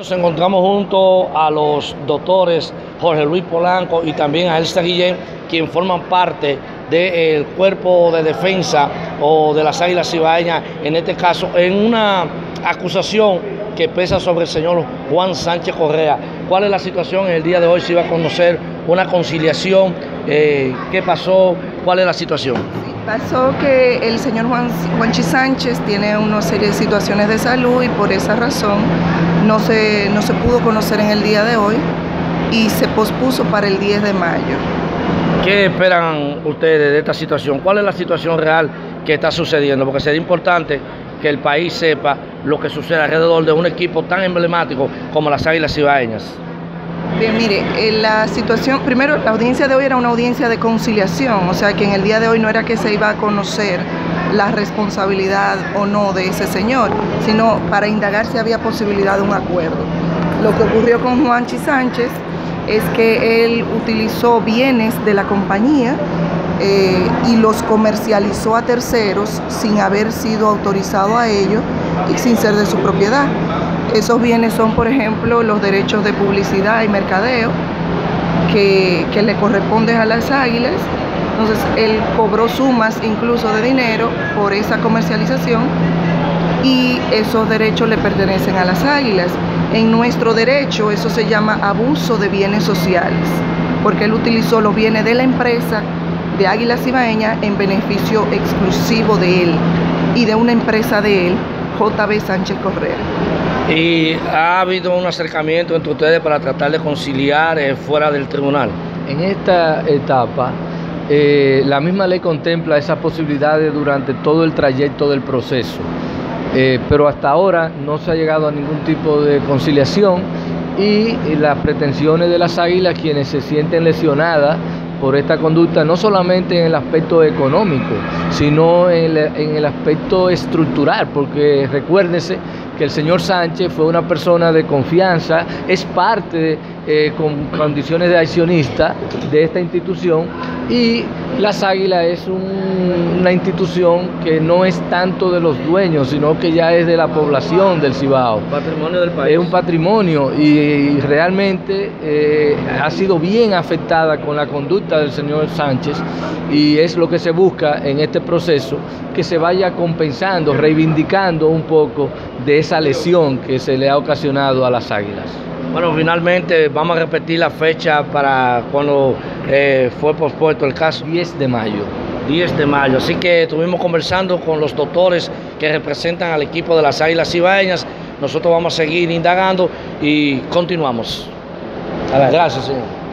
Nos encontramos junto a los doctores Jorge Luis Polanco y también a Elsa Guillén, quien forman parte del cuerpo de defensa o de las águilas cibaeñas, en este caso, en una acusación que pesa sobre el señor Juan Sánchez Correa. ¿Cuál es la situación en el día de hoy? Se iba a conocer una conciliación, eh, ¿qué pasó? ¿Cuál es la situación? Pasó que el señor Juan, Juanchi Sánchez tiene una serie de situaciones de salud y por esa razón no se, no se pudo conocer en el día de hoy y se pospuso para el 10 de mayo. ¿Qué esperan ustedes de esta situación? ¿Cuál es la situación real que está sucediendo? Porque sería importante que el país sepa lo que sucede alrededor de un equipo tan emblemático como las Águilas Cibaeñas. Bien, mire, eh, la situación, primero, la audiencia de hoy era una audiencia de conciliación, o sea que en el día de hoy no era que se iba a conocer la responsabilidad o no de ese señor, sino para indagar si había posibilidad de un acuerdo. Lo que ocurrió con Juanchi Sánchez es que él utilizó bienes de la compañía eh, y los comercializó a terceros sin haber sido autorizado a ello y sin ser de su propiedad. Esos bienes son, por ejemplo, los derechos de publicidad y mercadeo que, le corresponden a las águilas. Entonces, él cobró sumas incluso de dinero por esa comercialización y esos derechos le pertenecen a las águilas. En nuestro derecho eso se llama abuso de bienes sociales, porque él utilizó los bienes de la empresa de Águilas Cibaeña en beneficio exclusivo de él y de una empresa de él, JB Sánchez Correa. ¿Y ha habido un acercamiento entre ustedes para tratar de conciliar eh, fuera del tribunal? En esta etapa, eh, la misma ley contempla esas posibilidades durante todo el trayecto del proceso, eh, pero hasta ahora no se ha llegado a ningún tipo de conciliación y las pretensiones de las águilas, quienes se sienten lesionadas por esta conducta, no solamente en el aspecto económico, sino en el, en el aspecto estructural, porque recuérdense que el señor Sánchez fue una persona de confianza, es parte eh, con condiciones de accionista de esta institución y Las Águilas es un, una institución que no es tanto de los dueños, sino que ya es de la población del Cibao. Patrimonio del país. Es un patrimonio y, y realmente eh, ha sido bien afectada con la conducta del señor Sánchez y es lo que se busca en este proceso, que se vaya compensando, reivindicando un poco de esa lesión que se le ha ocasionado a las águilas. Bueno, finalmente vamos a repetir la fecha para cuando eh, fue pospuesto el caso. 10 de mayo. 10 de mayo. Así que estuvimos conversando con los doctores que representan al equipo de las Águilas Cibaeñas. Nosotros vamos a seguir indagando y continuamos. Gracias, señor.